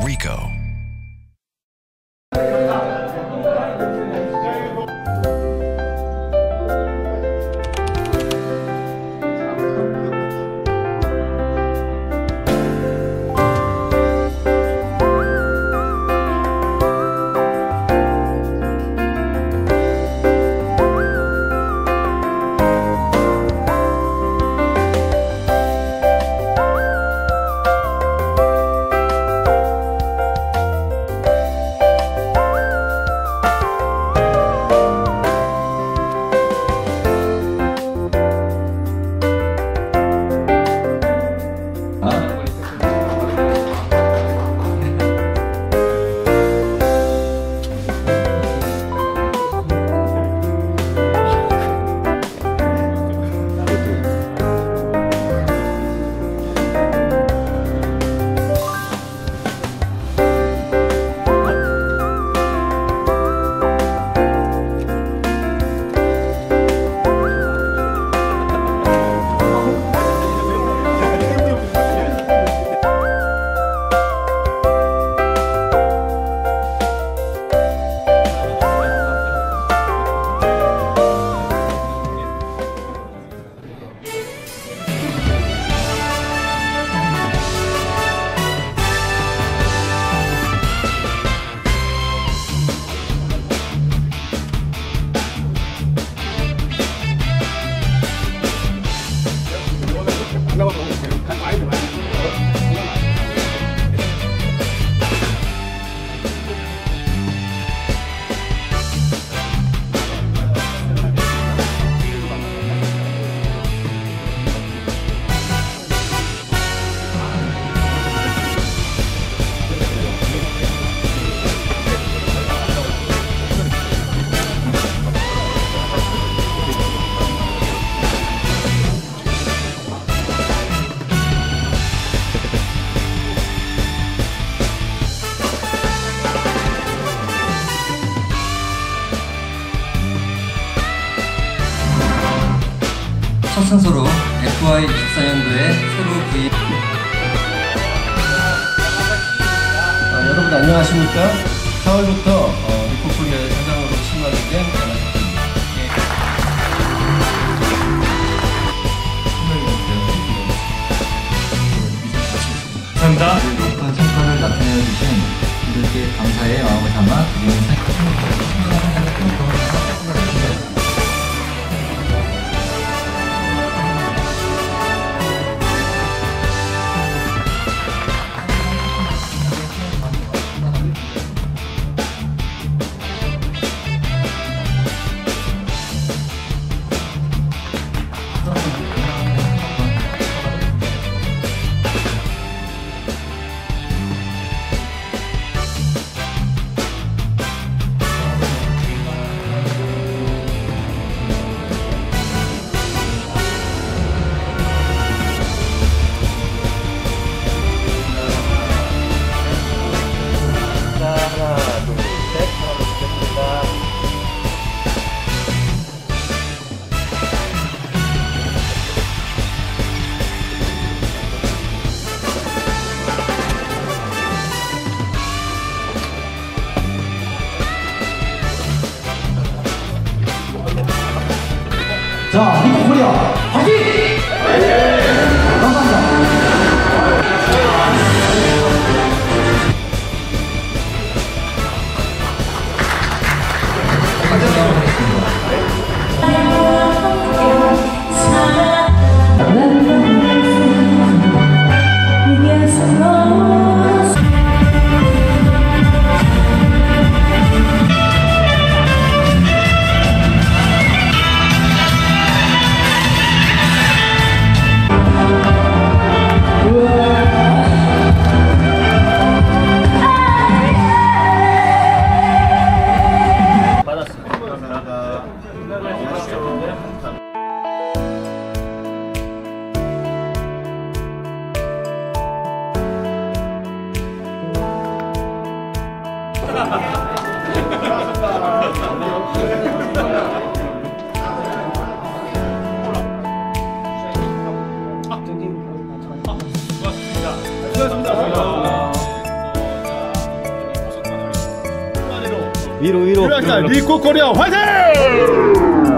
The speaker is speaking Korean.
Rico. そんなことです 첫 순서로 FY 24년도에 새로 구입 어, 여러분 안녕하십니까? 4월부터 어, 리코폴리아의 사장으로 취임하게 된 감사합니다. 어떤 성과를 나타내어 주신 분들께 감사의 마음을 담아 드리는 리코 코리아 화이팅! 감사합니다. 위로 위로 리코 코리아 화이팅!